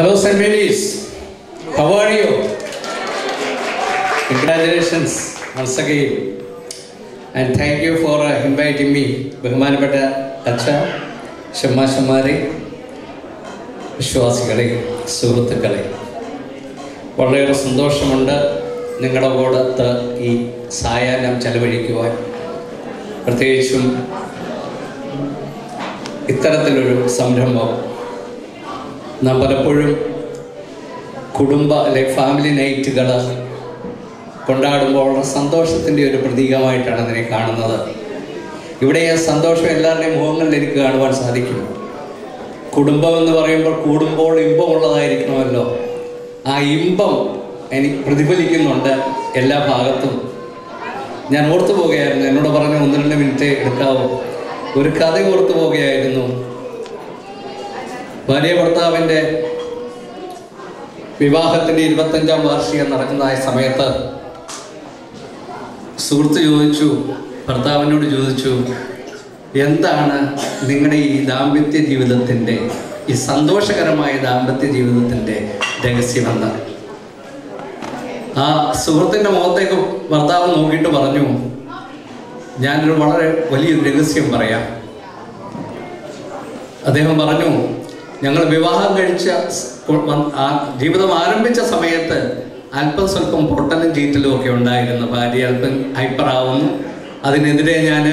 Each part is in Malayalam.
Hello, St. Mary's. How are you? Congratulations once again. Uh, inviting me. ബഹുമാനപ്പെട്ട അച്ഛ ഷമ്മാഷന്മാരെ വിശ്വാസികളെ സുഹൃത്തുക്കളെ വളരെയേറെ സന്തോഷമുണ്ട് നിങ്ങളുടെ കൂടത്ത് ഈ സായാഹ്നം ചെലവഴിക്കുവാൻ പ്രത്യേകിച്ചും ഇത്തരത്തിലൊരു സംരംഭം നാം പലപ്പോഴും കുടുംബ അല്ലെ ഫാമിലി നൈറ്റുകൾ കൊണ്ടാടുമ്പോൾ സന്തോഷത്തിന്റെ ഒരു പ്രതീകമായിട്ടാണ് അതിനെ കാണുന്നത്. ഇവിടെ ആ സന്തോഷം എല്ലാവരുടെയും മുഖങ്ങളിൽ എനിക്ക് കാണുവാൻ സാധിക്കും. കുടുംബം എന്ന് പറയുമ്പോൾ കൂടുമ്പോൾ ഇമ്പമുള്ളതായിരിക്കണമല്ലോ. ആ ഇമ്പം എനിക്ക് പ്രതിഫലിക്കുന്നുണ്ട് എല്ലാ ഭാഗത്തും. ഞാൻ ഓർത്തു പോകുകയായിരുന്നു എന്നോട് പറഞ്ഞ ഒന്ന് രണ്ട് മിനിറ്റ് എടുക്കാവോ? ഒരു കഥ ഓർത്തു പോകുകയായിരുന്നു ഭാര്യ ഭർത്താവിന്റെ വിവാഹത്തിന്റെ ഇരുപത്തഞ്ചാം വാർഷികം നടക്കുന്നതായ സമയത്ത് സുഹൃത്ത് ചോദിച്ചു ഭർത്താവിനോട് ചോദിച്ചു എന്താണ് നിങ്ങളുടെ ഈ ദാമ്പത്യ ജീവിതത്തിന്റെ ഈ സന്തോഷകരമായ ദാമ്പത്യ ജീവിതത്തിന്റെ രഹസ്യമെന്ന്? ആ സുഹൃത്തിന്റെ മുഖത്തേക്ക് ഭർത്താവ് നോക്കിയിട്ട് പറഞ്ഞു ഞാനൊരു വളരെ വലിയൊരു രഹസ്യം പറയാം. അദ്ദേഹം പറഞ്ഞു ഞങ്ങൾ വിവാഹം കഴിച്ച ജീവിതം ആരംഭിച്ച സമയത്ത് അല്പം സ്വല്പം പൊട്ടലും ചീറ്റലും ഒക്കെ ഉണ്ടായിരുന്നു. ഭാര്യ അല്പം ഹൈപ്പറാവുന്നു. അതിനെതിരെ ഞാൻ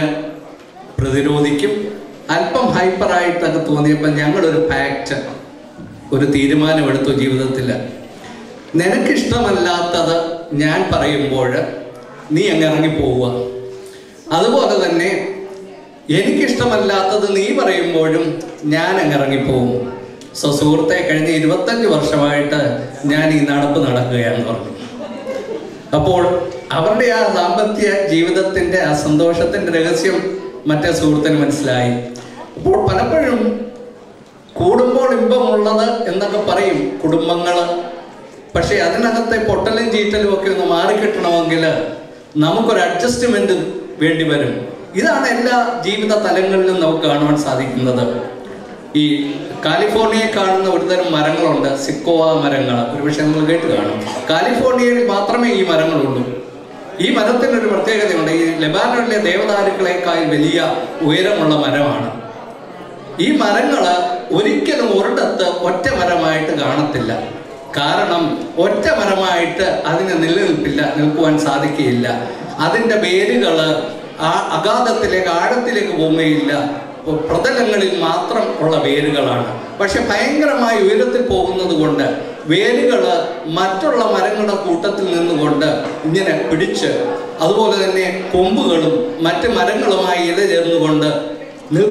പ്രതിരോധിക്കും. അല്പം ഹൈപ്പറായിട്ടൊക്കെ തോന്നിയപ്പോൾ ഞങ്ങളൊരു പാക്റ്റ് ഒരു തീരുമാനമെടുത്തു ജീവിതത്തിൽ നിനക്കിഷ്ടമല്ലാത്തത് ഞാൻ പറയുമ്പോൾ നീ അങ്ങ് ഇറങ്ങിപ്പോവുക അതുപോലെ തന്നെ എനിക്കിഷ്ടമല്ലാത്തത് നീ പറയുമ്പോഴും ഞാൻ അങ്ങ് ഇറങ്ങിപ്പോവും സോ സുഹൃത്തെ കഴിഞ്ഞ ഇരുപത്തഞ്ച് വർഷമായിട്ട് ഞാൻ ഈ നടപ്പ് നടക്കുകയാണ് പറഞ്ഞു. അപ്പോൾ അവരുടെ ആ ദാമ്പത്യ ജീവിതത്തിന്റെ ആ സന്തോഷത്തിന്റെ രഹസ്യം മറ്റേ സുഹൃത്തിന് മനസ്സിലായി. അപ്പോൾ പലപ്പോഴും കൂടുമ്പോൾ ഇമ്പമുള്ളത് എന്നൊക്കെ പറയും കുടുംബങ്ങൾ പക്ഷെ അതിനകത്തെ പൊട്ടലും ചീറ്റലും ഒക്കെ ഒന്ന് മാറിക്കിട്ടണമെങ്കിൽ നമുക്കൊരു അഡ്ജസ്റ്റ്മെന്റ് വേണ്ടി വരും. ഇതാണ് എല്ലാ ജീവിത തലങ്ങളിലും നമുക്ക് കാണുവാൻ സാധിക്കുന്നത്. ഈ കാലിഫോർണിയയിൽ കാണുന്ന ഒരുതരം മരങ്ങളുണ്ട്. സിക്കോവ മരങ്ങൾ. ഒരുപക്ഷെ നിങ്ങൾ കേട്ട് കാണും. കാലിഫോർണിയയിൽ മാത്രമേ ഈ മരങ്ങളുള്ളൂ. ഈ മരത്തിനൊരു പ്രത്യേകതയുണ്ട്. ഈ ലെബാനോണിലെ ദേവദാരുക്കളെക്കാൾ വലിയ ഉയരമുള്ള മരമാണ്. ഈ മരങ്ങൾ ഒരിക്കലും ഒരിടത്ത് ഒറ്റ മരമായിട്ട് കാണത്തില്ല. കാരണം ഒറ്റ മരമായിട്ട് അതിന് നിലനിൽപ്പില്ല നിൽക്കുവാൻ സാധിക്കുകയില്ല. അതിന്റെ വേരുകൾ ആ അഗാധത്തിലേക്ക് ആഴത്തിലേക്ക് പോവുകയില്ല. പ്രതലങ്ങളിൽ മാത്രം ഉള്ള വേരുകളാണ്. പക്ഷെ ഭയങ്കരമായി ഉയരത്തിൽ പോകുന്നത് കൊണ്ട് വേരുകൾ മറ്റുള്ള മരങ്ങളുടെ കൂട്ടത്തിൽ നിന്നുകൊണ്ട് ഇങ്ങനെ പിടിച്ച് അതുപോലെ തന്നെ കൊമ്പുകളും മറ്റ് മരങ്ങളുമായി ഇല ചേർന്നുകൊണ്ട് നിൽ